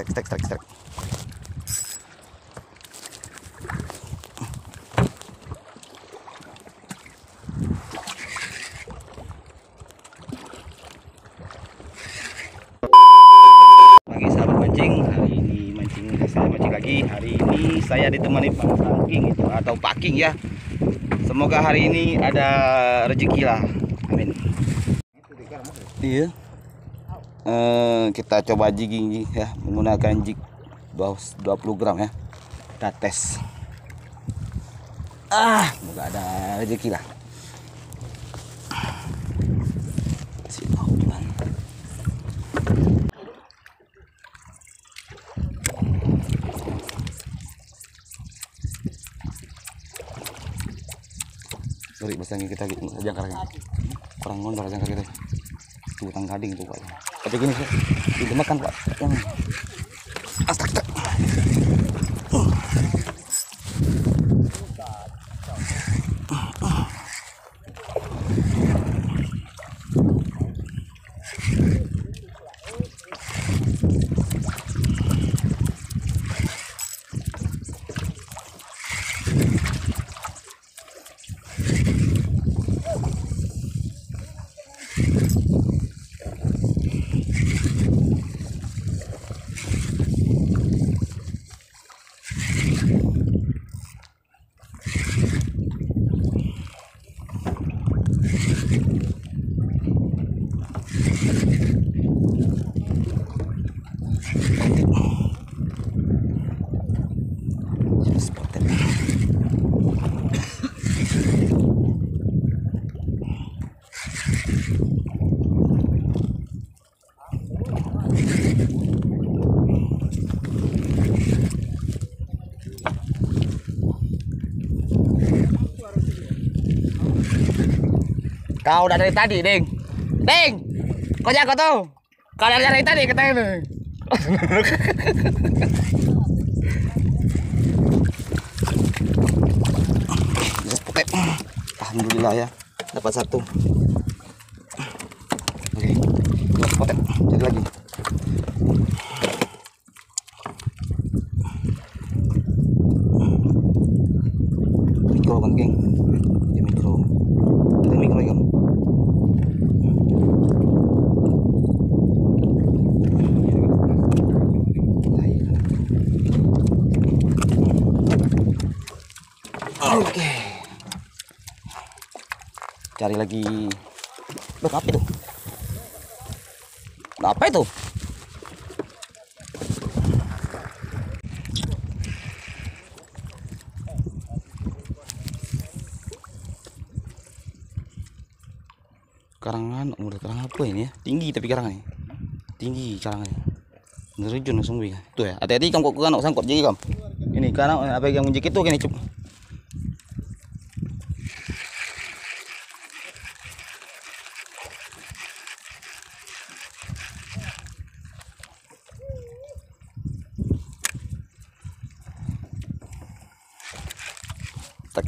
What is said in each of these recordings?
strike, strike, strike, strike. Pagi sahabat mancing, hari ini mancing saya mancing lagi. Hari ini saya ditemani Pak Sangking itu atau Paking ya. Semoga hari ini ada rezeki lah. Amin. Iya. Eh, kita coba jigging ya menggunakan jig 20 gram ya. Kita tes. Ah, semoga ada rezeki lah. Sorry, basta kita gitu saja karena kurang ngondor aja kita. Itu utang gading itu pak. Tapi gini sih, dimakan pak. Yang Astaga. Spotted. Kau udah dari tadi, Ding. Ding! Kau jago tuh. Kau dari dari tadi nih. Bisa potek. Alhamdulillah ya. Dapat satu. Oke. Potek. Jadi lagi. Mikro kan, geng. Ini mikro. Ini mikro ya, Gam. Oke. Cari lagi. Loh, apa itu? Apa itu? Karangan, udah karang apa ini ya? Tinggi tapi karangannya. Tinggi karangannya. Ngerujun langsung. Tuh ya, hati-hati kamu kok kan sangkut jadi kamu. Ini karang apa yang menjik itu gini cuk.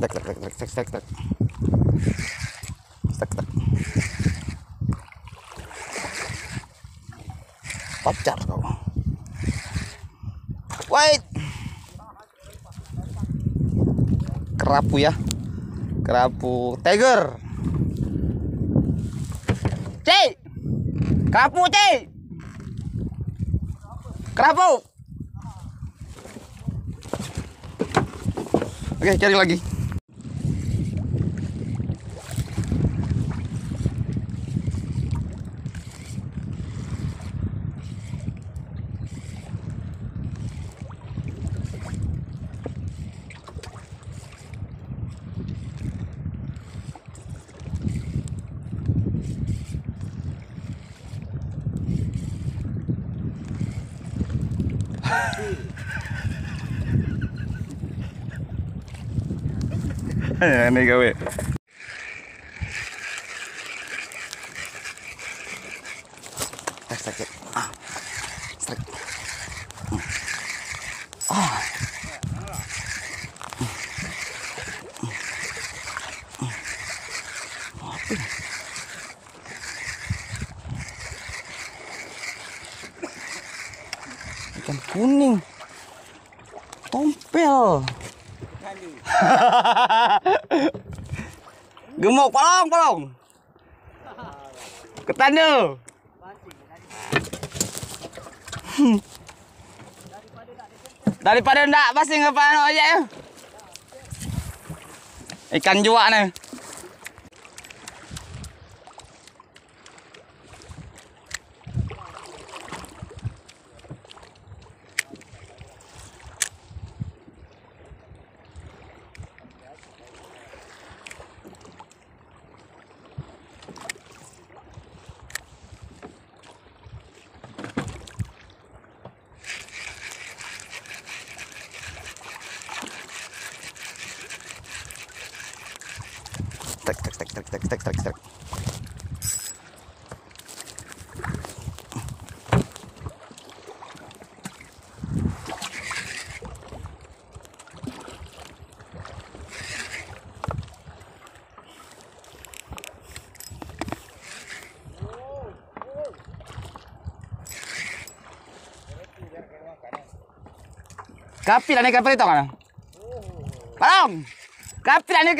Tak tak tak tak tak tak tak tak tak pacar kau. Wait. Kerapu ya. Kerapu. Tiger. Cek kerapu cek kerapu. Oke cari lagi này, này go it. Gemuk palong palong. Ketanda. Daripada. Daripada tak basing apa anak ya. Ikan juak ni. Trek trek trek trek trek trek trek. Kapi lah ni kapal itu kan? Palong! Kapi lah ni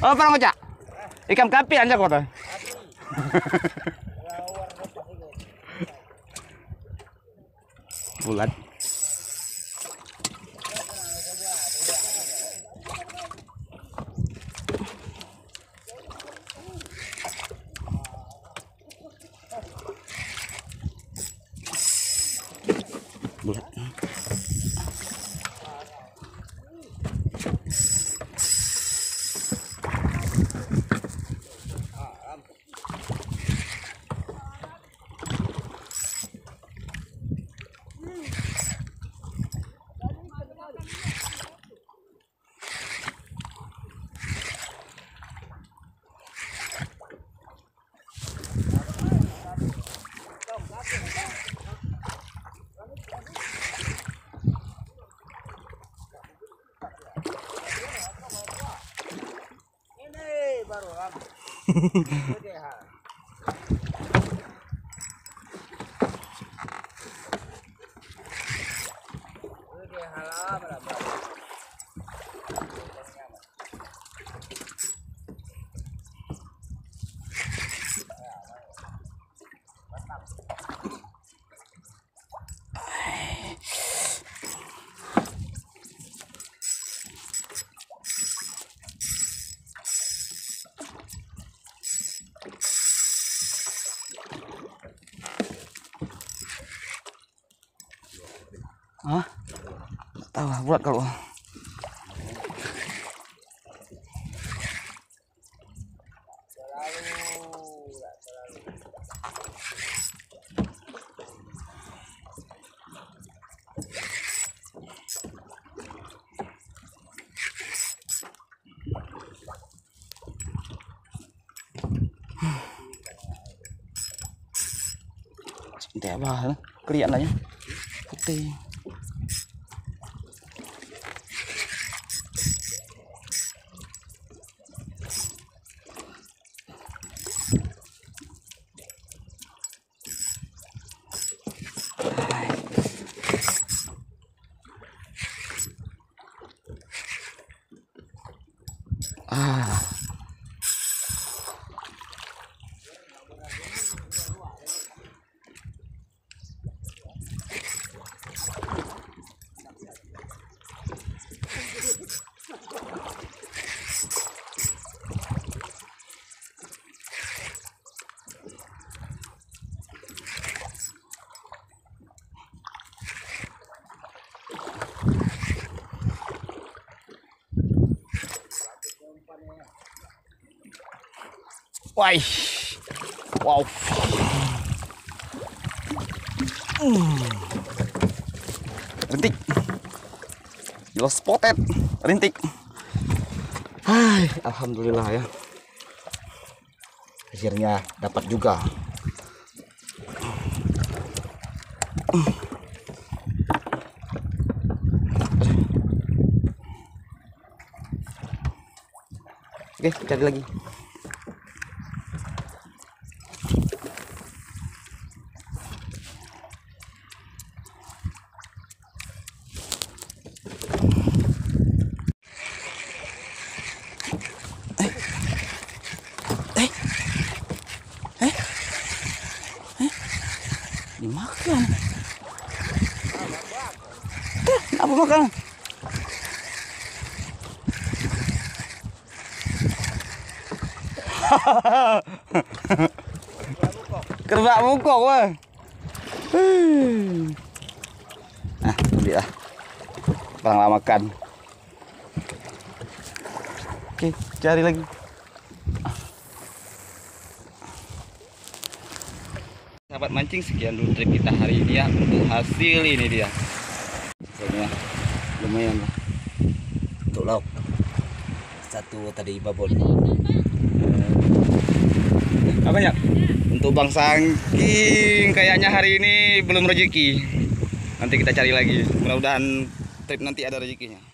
Oh, parang kocak. Ikan kapi anja kota. Bulat. เดี๋ยวฮะเดี๋ยวฮะล้อมาแล้ว Hah? Tahu lah, bulat kalau. Seperti apa? Keriak lah ya. Putih. Wah. Wow. Rintik. Jelas spotted. Rintik. Hai, alhamdulillah ya. Akhirnya dapat juga. Oke, cari lagi. Makan? Kerbak mukok wah. Nah, ambil lah. Bang lah makan. Oke, cari lagi. Sahabat mancing sekian dulu trip kita hari ini ya untuk hasil ini dia. Hasilnya lumayan lah. Untuk lauk. Satu tadi babon. Apa ya? Untuk Bang Sangking kayaknya hari ini belum rezeki. Nanti kita cari lagi. Mudah-mudahan trip nanti ada rezekinya.